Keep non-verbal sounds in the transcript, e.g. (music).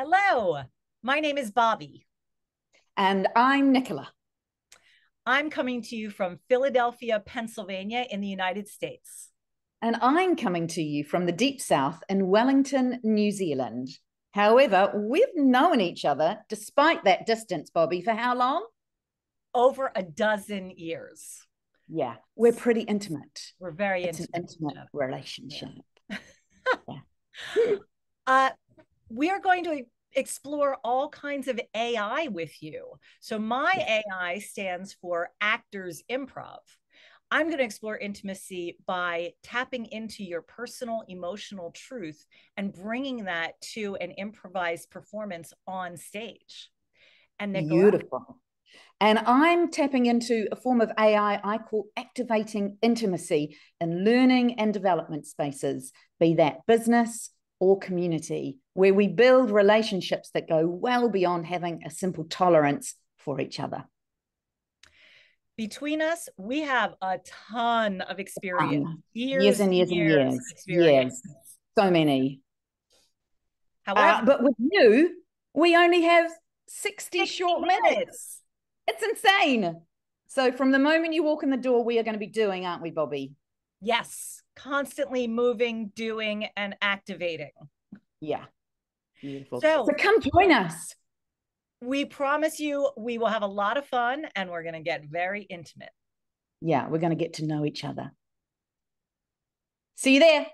Hello, my name is Bobbi. And I'm Nicola. I'm coming to you from Philadelphia, Pennsylvania, in the United States. And I'm coming to you from the deep south in Wellington, New Zealand. However, we've known each other despite that distance, Bobbi, for how long? Over a dozen years. Yeah, we're pretty intimate. We're very it's intimate. an intimate relationship. Yeah. (laughs) yeah. uh, we are going to explore all kinds of AI with you. So, my AI stands for Actors Improv. I'm going to explore intimacy by tapping into your personal emotional truth and bringing that to an improvised performance on stage. And beautiful. And I'm tapping into a form of AI I call activating intimacy in learning and development spaces, be that business or community, where we build relationships that go well beyond having a simple tolerance for each other. Between us, we have a ton of experience. Um, years, years, and years, years and years. Years. So many. However, uh, but with you, we only have 60, 60 short minutes. minutes. It's insane. So from the moment you walk in the door, we are going to be doing, aren't we, Bobbi? Yes, constantly moving, doing, and activating. Yeah. Beautiful. So, so come join us. We promise you we will have a lot of fun and we're going to get very intimate. Yeah, we're going to get to know each other. See you there.